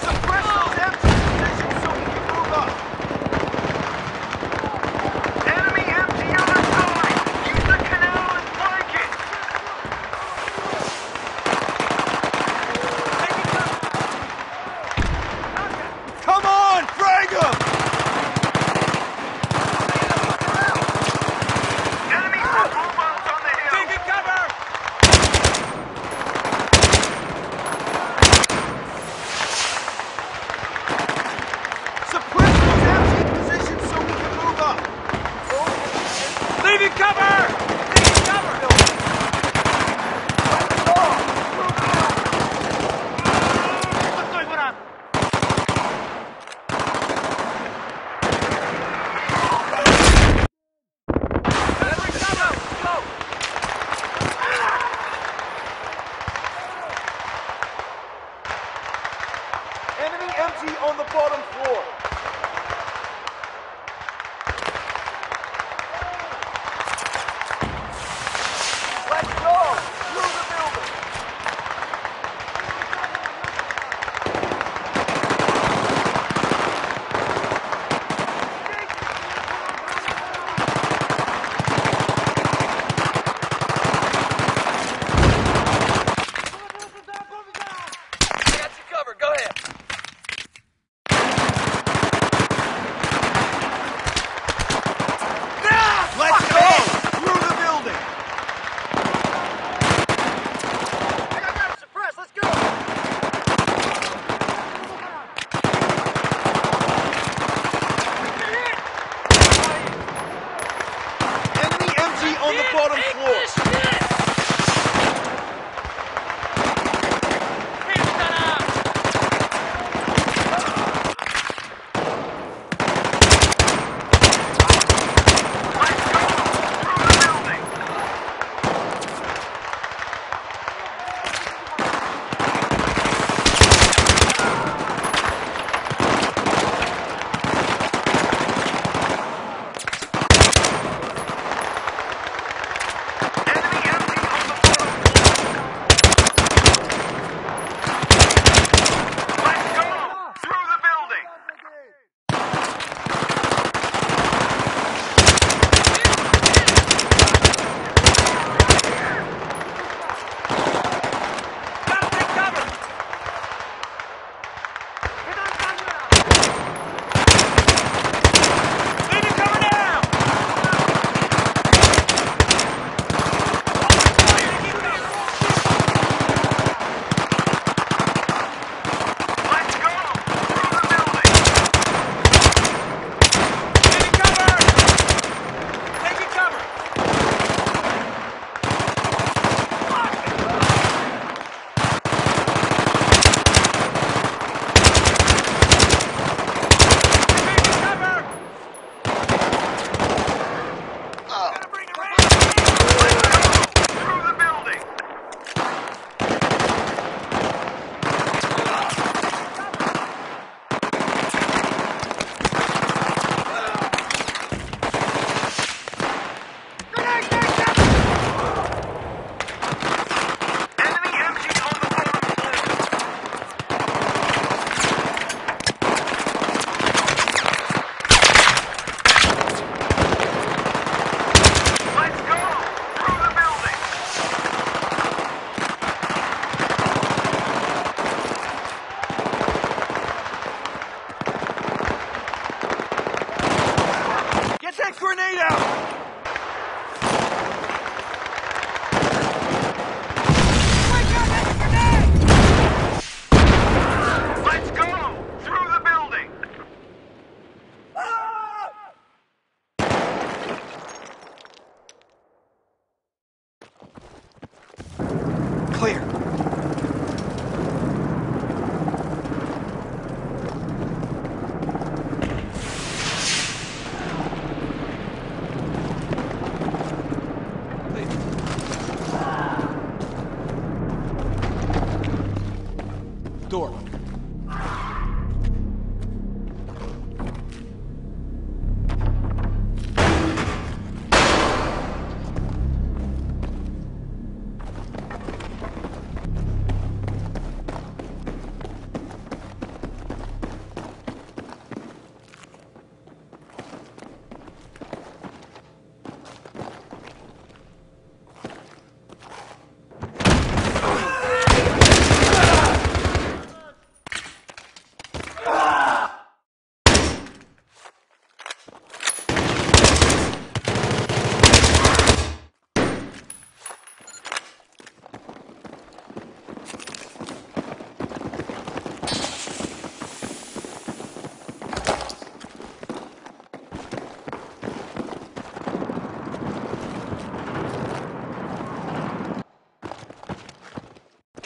Suppress support him.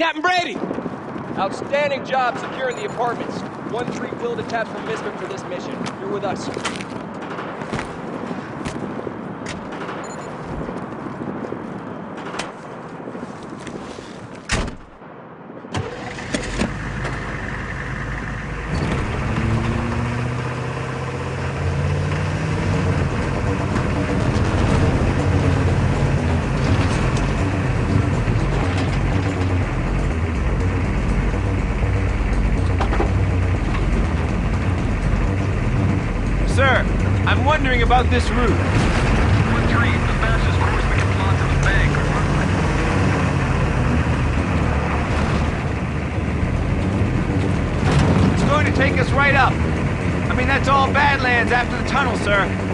Captain Brady! Outstanding job securing the apartments. 1-3 will detach from Misfit for this mission. You're with us. It's going to take us right up. I mean, that's all Badlands after the tunnel, sir.